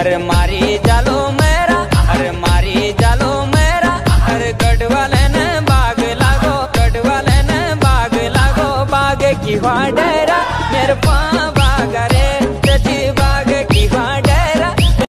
अरे मारी जालो मेरा अरे मारी जालो मेरा अरे गढ़वाले ने बाग लागो, गढ़वाले ने बाग लागो, बाग की वाडे